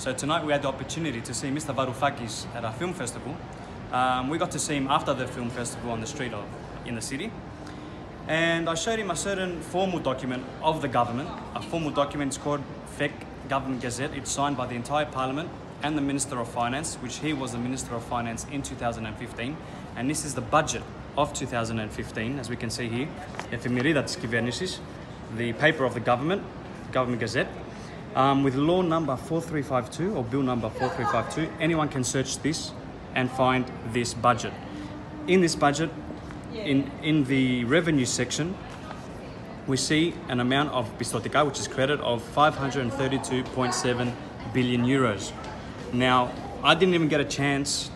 So tonight we had the opportunity to see Mr. Varoufakis at our film festival. Um, we got to see him after the film festival on the street of in the city. And I showed him a certain formal document of the government. A formal document is called FEK Government Gazette. It's signed by the entire parliament and the Minister of Finance, which he was the Minister of Finance in 2015. And this is the budget of 2015, as we can see here. The paper of the government, Government Gazette. Um, with law number 4352 or bill number 4352, anyone can search this and find this budget. In this budget, in, in the revenue section, we see an amount of pistotika, which is credit of 532.7 billion euros. Now, I didn't even get a chance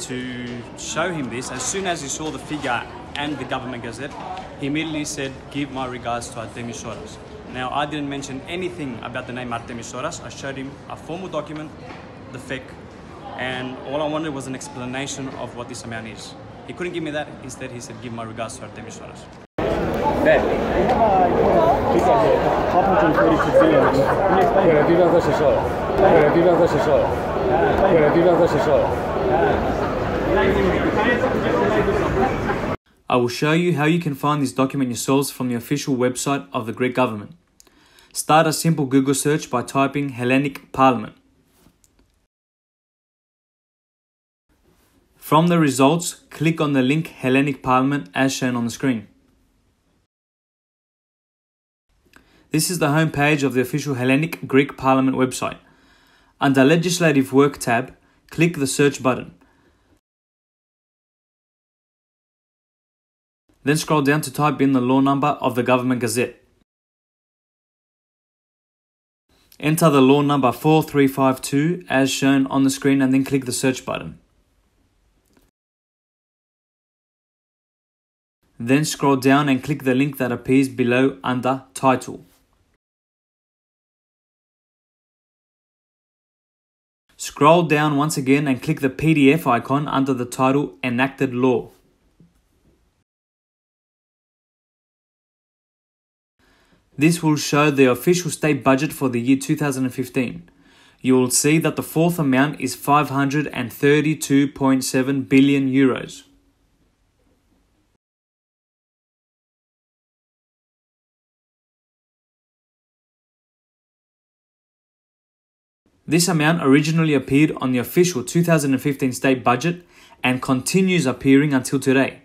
to show him this. As soon as he saw the figure and the government gazette, he immediately said, Give my regards to Artemis Sorras. Now, I didn't mention anything about the name Artemis Sorras. I showed him a formal document, the FEK, and all I wanted was an explanation of what this amount is. He couldn't give me that. Instead, he said, give my regards to Artemis Sorras. Ναι. I will show you how you can find this document yourselves from the official website of the Greek government. Start a simple Google search by typing Hellenic Parliament. From the results, click on the link Hellenic Parliament as shown on the screen. This is the homepage of the official Hellenic Greek Parliament website. Under Legislative Work tab, click the search button. Then scroll down to type in the law number of the Government Gazette. Enter the law number 4352 as shown on the screen and then click the search button. Then scroll down and click the link that appears below under Title. Scroll down once again and click the PDF icon under the title Enacted Law. This will show the official state budget for the year 2015. You will see that the fourth amount is 532.7 billion euros. This amount originally appeared on the official 2015 state budget and continues appearing until today.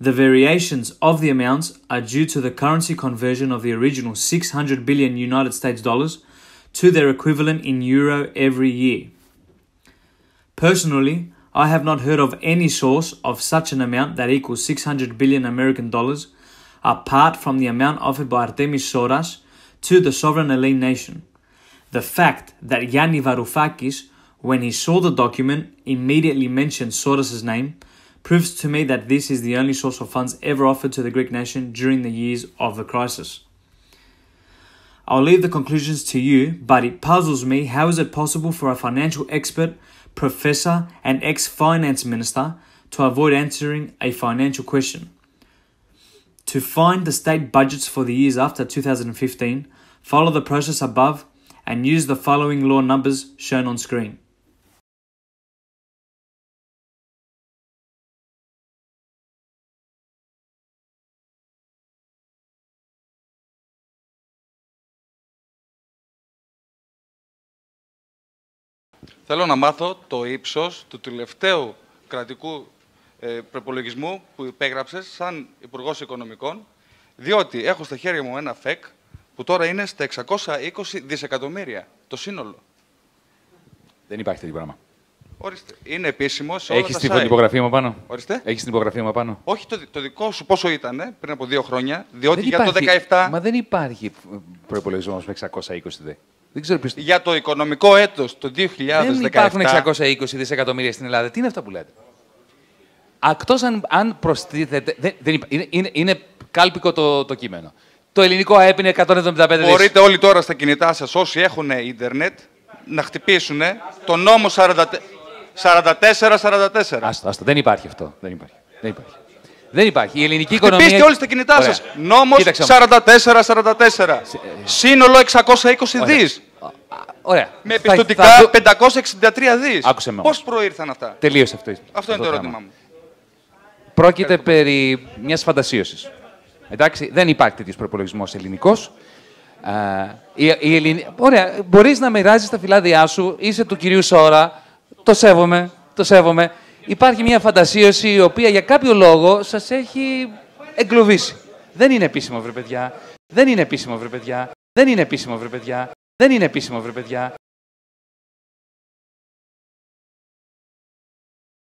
The variations of the amounts are due to the currency conversion of the original 600 billion United States dollars to their equivalent in euro every year. Personally, I have not heard of any source of such an amount that equals 600 billion American dollars apart from the amount offered by Artemis Sorras to the sovereign Hellene nation. The fact that Yanni Varoufakis, when he saw the document, immediately mentioned Sorras' name proves to me that this is the only source of funds ever offered to the Greek nation during the years of the crisis. I'll leave the conclusions to you, but it puzzles me how is it possible for a financial expert, professor, and ex finance minister to avoid answering a financial question. To find the state budgets for the years after 2015, follow the process above and use the following law numbers shown on screen. Θέλω να μάθω το ύψος του τελευταίου κρατικού ε, προπολογισμού που υπέγραψες σαν Υπουργός Οικονομικών, διότι έχω στα χέρια μου ένα ΦΕΚ που τώρα είναι στα 620 δισεκατομμύρια το σύνολο. Δεν υπάρχει τέτοιο πράγμα. Ορίστε. Είναι επίσημο σε όλα Έχεις τα την site. υπογραφή μου πάνω. Ορίστε. Έχεις την υπογραφή μου πάνω. Όχι το, το δικό σου πόσο ήταν ε, πριν από δύο χρόνια, διότι Δεν για το υπάρχει- 17, Μα δεν υπάρχει προπολογισμός με 620 δε. Δεν ξέρω ποιος... για το οικονομικό έτος το 2017, Δεν υπάρχουν 620 δισεκατομμύρια στην Ελλάδα. Τι είναι αυτά που λέτε; Εκτός αν, αν προστίθεται. Δεν, δεν υπά- είναι, είναι, είναι κάλπικο το, το κείμενο. Το ελληνικό ΑΕΠ είναι 175 δις. μπορείτε όλοι τώρα στα κινητά σας, όσοι έχουν ίντερνετ, να χτυπήσουν το νόμο 44-44. Άστο, άστο. Δεν υπάρχει αυτό. Δεν υπάρχει. Δεν υπάρχει. Δεν υπάρχει. Η ελληνική οικονομία. Χτυπήστε όλοι στα κινητά Ωραία. σας. Νόμος Κοίταξε όμως. 44-44. Σύνολο 620 δις. Ωραία. Με Θα- πιστοτικά θα- 563 δις. Άκουσε με Πώς όμως. προήρθαν αυτά; Τελείωσε αυτό. Αυτό είναι το θέμα. ερώτημά μου. Πρόκειται περί μιας φαντασίωσης. Εντάξει, δεν υπάρχει τέτοιος προπολογισμός ελληνικός. Α, η, η Ελλην... Ωραία, μπορείς να μοιράζεις τα φυλάδια σου, είσαι του κυρίου Σόρα, το σέβομαι, το σέβομαι. Υπάρχει μια φαντασίωση η οποία για κάποιο λόγο σας έχει εγκλωβίσει. Δεν είναι επίσημο, βρε παιδιά. Δεν είναι επίσημο, βρε παιδιά. Δεν είναι επίσημο, βρε παιδιά. Δεν είναι επίσημο, βρε παιδιά.